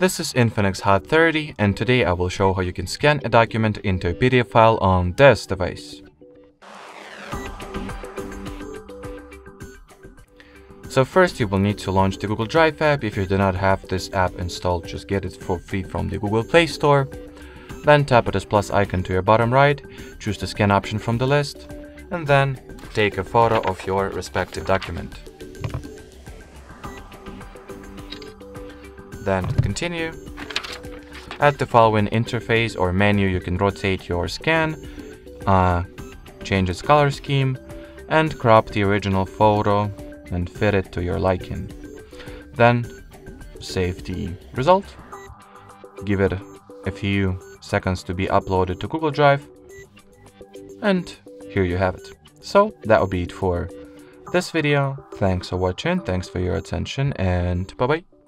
This is Infinix Hot 30 and today I will show how you can scan a document into a PDF file on this device. So first you will need to launch the Google Drive app. If you do not have this app installed, just get it for free from the Google Play Store. Then tap this plus icon to your bottom right, choose the scan option from the list, and then take a photo of your respective document. Then continue. At the following interface or menu, you can rotate your scan, uh, change its color scheme, and crop the original photo and fit it to your liking. Then save the result, give it a few seconds to be uploaded to Google Drive, and here you have it. So that will be it for this video. Thanks for watching, thanks for your attention, and bye bye.